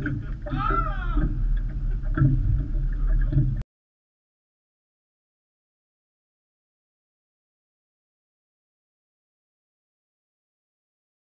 Come on!